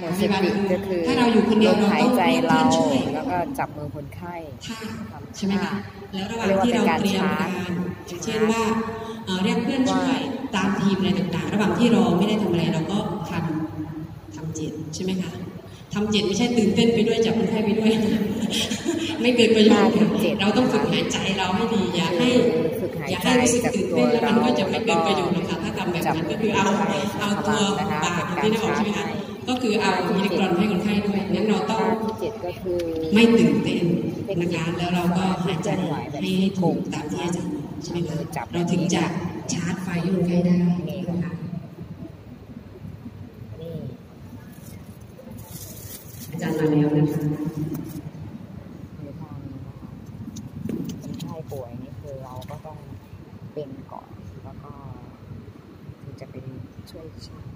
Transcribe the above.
หมดสติก็คือถ้าเราอยู่คนเดียวลมเราหายต้องใจเรียกเราเพื่อนช่วยแล้วก็จับมือคนไข้ท่าทำใช่ไหมคะท่าแล้วระหว่างที่เราเตรียมการอย่างเช่นว่าเอ่อเรียกเพื่อนช่วยตามทีมอะไรต่างๆ ระหว่างที่รอไม่ได้ทำอะไรเราก็ทำทำจิตใช่ไหมคะทำจิตไม่ใช่ตื่นเต้นไปด้วยจับคนไข้ไปด้วยไม่เกิดประโยชน์ค่ะทำจิตเราต้องฝึกหายใจเราให้ดีอย่าให้ฝึกหายอย่าใจให้รู้สึกกับตื่นตัวเต้นแล้วเรามันก็จะไม่เกิดประโยชน์หรอกค่ะถ้าทำแบบนั้นก็คือเอาเอาตัวปากอย่างที่ได้บอกใช่ไหมคะ ก็คือเอาอิเล็กตรอนให้คนไข้ด้วยงั้นเราต้องท่าที่เจ็ดก็คือไม่ตื่นเต้นนะคะ แล้วเราก็หายใจให้ถูกตามที่อาจารย์บอกใช่ไหมคะเราถึงจะชาร์จไฟให้คนไข้ได้นะคะนี่อาจารย์มาแล้วนะคะคือทางคนไข้ป่วยนี่คือเราก็ต้องเป็นก่อน แล้วก็ถึงจะเป็นช่วยชาร์จ